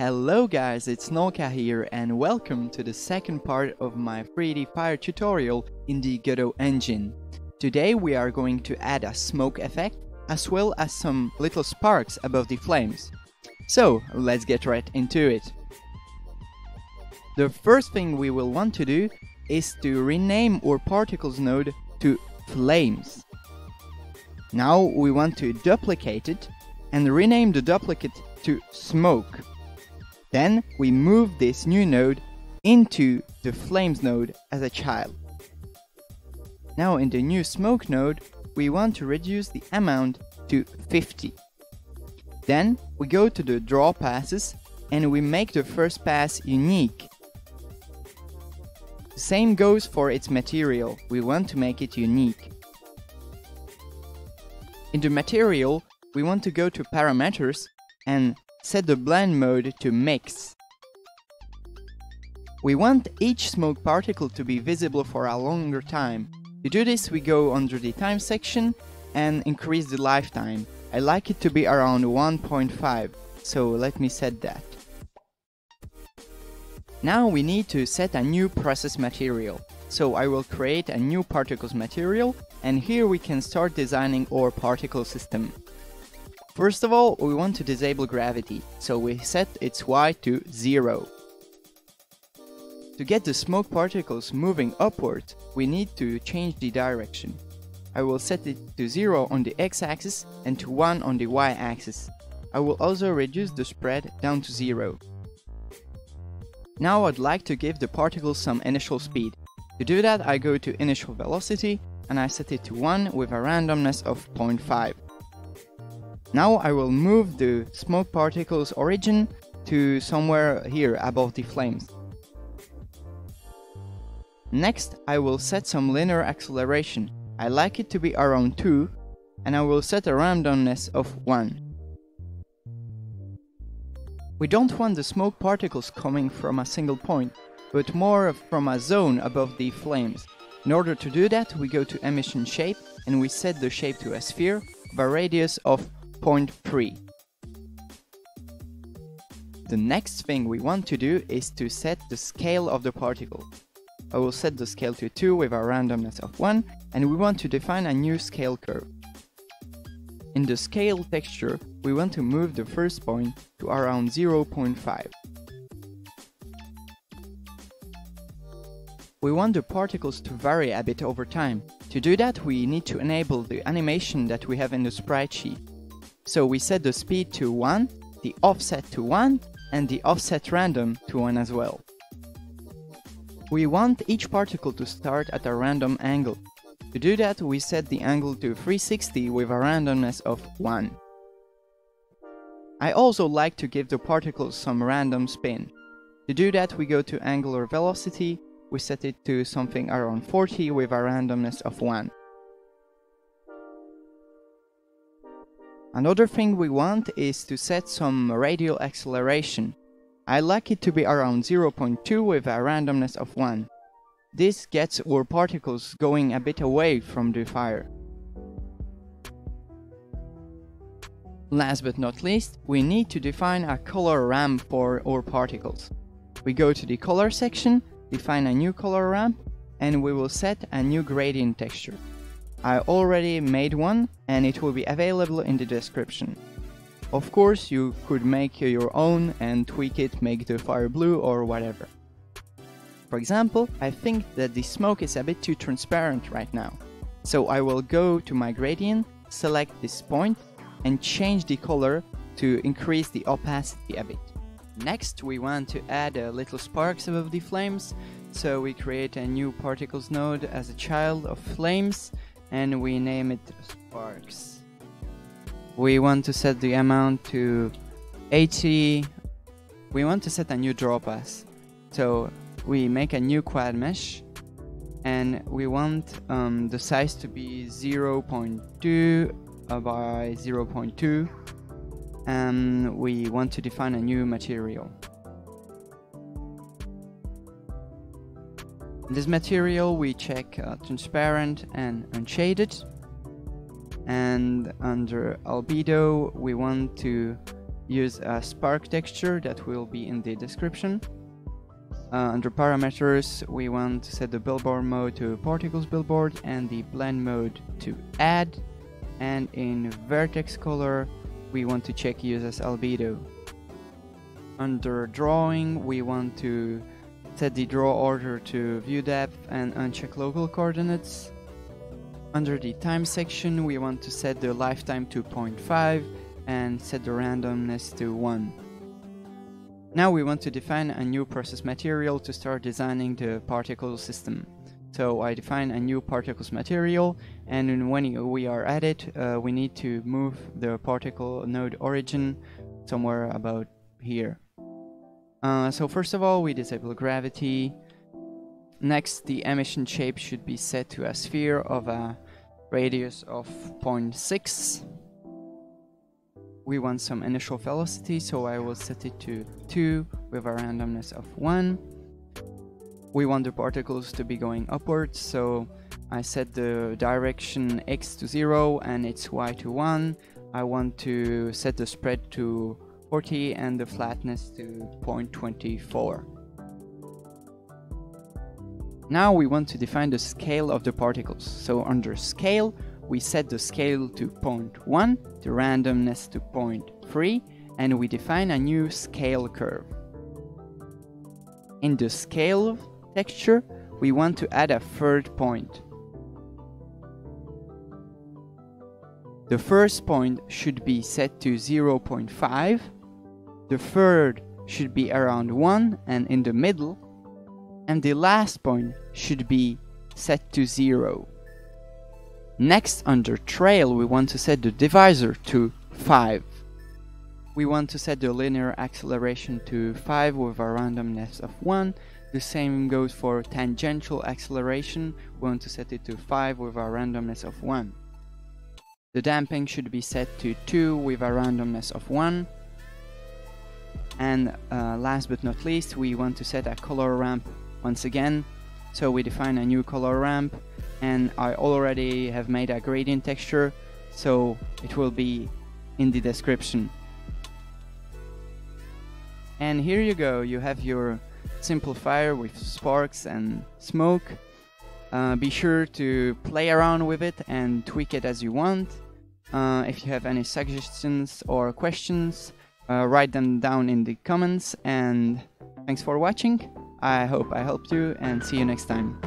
Hello guys, it's Nolka here and welcome to the second part of my 3D fire tutorial in the Godot engine. Today we are going to add a smoke effect as well as some little sparks above the flames. So let's get right into it. The first thing we will want to do is to rename our particles node to flames. Now we want to duplicate it and rename the duplicate to smoke. Then we move this new node into the flames node as a child. Now in the new smoke node, we want to reduce the amount to 50. Then we go to the draw passes and we make the first pass unique. The same goes for its material, we want to make it unique. In the material, we want to go to parameters and set the blend mode to mix. We want each smoke particle to be visible for a longer time. To do this we go under the time section and increase the lifetime. I like it to be around 1.5, so let me set that. Now we need to set a new process material. So I will create a new particles material and here we can start designing our particle system. First of all, we want to disable gravity, so we set its y to 0. To get the smoke particles moving upward, we need to change the direction. I will set it to 0 on the x-axis and to 1 on the y-axis. I will also reduce the spread down to 0. Now I'd like to give the particles some initial speed. To do that I go to initial velocity and I set it to 1 with a randomness of 0.5. Now I will move the smoke particles origin to somewhere here above the flames. Next, I will set some linear acceleration. I like it to be around 2 and I will set a randomness of 1. We don't want the smoke particles coming from a single point, but more from a zone above the flames. In order to do that, we go to emission shape and we set the shape to a sphere of a radius of 0.3. The next thing we want to do is to set the scale of the particle. I will set the scale to 2 with a randomness of 1 and we want to define a new scale curve. In the scale texture, we want to move the first point to around 0.5. We want the particles to vary a bit over time. To do that, we need to enable the animation that we have in the sprite sheet. So we set the speed to 1, the offset to 1, and the offset random to 1 as well. We want each particle to start at a random angle. To do that, we set the angle to 360 with a randomness of 1. I also like to give the particles some random spin. To do that, we go to angular velocity, we set it to something around 40 with a randomness of 1. Another thing we want is to set some radial acceleration. I like it to be around 0.2 with a randomness of 1. This gets our particles going a bit away from the fire. Last but not least, we need to define a color ramp for our particles. We go to the color section, define a new color ramp, and we will set a new gradient texture. I already made one and it will be available in the description. Of course, you could make your own and tweak it, make the fire blue or whatever. For example, I think that the smoke is a bit too transparent right now. So I will go to my gradient, select this point and change the color to increase the opacity a bit. Next, we want to add a little sparks above the flames, so we create a new particles node as a child of flames and we name it sparks. We want to set the amount to 80. We want to set a new draw pass. So we make a new quad mesh and we want um, the size to be 0.2 by 0.2 and we want to define a new material. In this material we check uh, transparent and unshaded and under albedo we want to use a spark texture that will be in the description. Uh, under parameters, we want to set the billboard mode to particles billboard and the blend mode to add. And in vertex color, we want to check use as albedo. Under drawing, we want to set the draw order to view depth and uncheck local coordinates. Under the time section, we want to set the lifetime to 0.5 and set the randomness to 1. Now we want to define a new process material to start designing the particle system. So I define a new particles material and when we are at it, uh, we need to move the particle node origin somewhere about here. Uh, so first of all, we disable gravity. Next, the emission shape should be set to a sphere of a radius of 0.6 we want some initial velocity, so I will set it to 2 with a randomness of 1. We want the particles to be going upwards, so I set the direction x to 0 and its y to 1. I want to set the spread to 40 and the flatness to 0.24. Now we want to define the scale of the particles. So under scale, we set the scale to 0.1, the randomness to 0.3, and we define a new scale curve. In the scale texture, we want to add a third point. The first point should be set to 0.5, the third should be around 1 and in the middle, and the last point should be set to 0. Next, under trail, we want to set the divisor to 5. We want to set the linear acceleration to 5 with a randomness of 1. The same goes for tangential acceleration, we want to set it to 5 with a randomness of 1. The damping should be set to 2 with a randomness of 1. And uh, last but not least, we want to set a color ramp once again. So we define a new color ramp and I already have made a gradient texture so it will be in the description. And here you go. You have your simple fire with sparks and smoke. Uh, be sure to play around with it and tweak it as you want. Uh, if you have any suggestions or questions uh, write them down in the comments and thanks for watching. I hope I helped you and see you next time